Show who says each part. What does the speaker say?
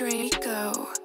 Speaker 1: Draco.